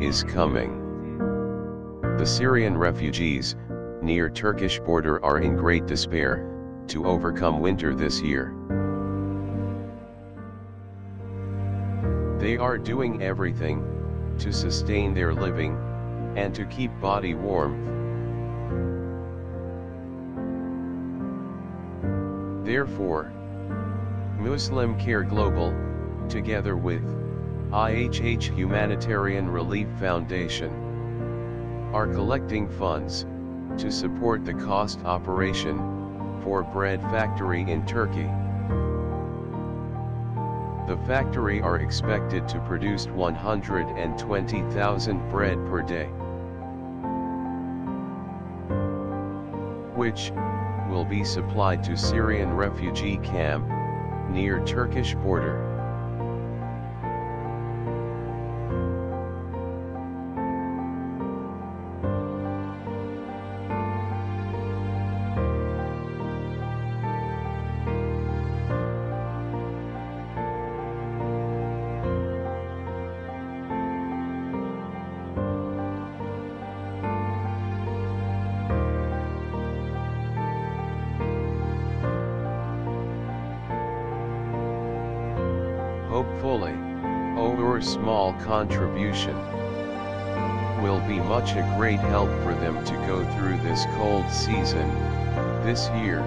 is coming. The Syrian refugees, near Turkish border are in great despair, to overcome winter this year. They are doing everything, to sustain their living, and to keep body warmth. Therefore, Muslim Care Global, together with IHH Humanitarian Relief Foundation, are collecting funds to support the cost operation for bread factory in Turkey. The factory are expected to produce 120,000 bread per day. Which, will be supplied to Syrian refugee camp, near Turkish border. Hopefully, our oh, small contribution will be much a great help for them to go through this cold season, this year.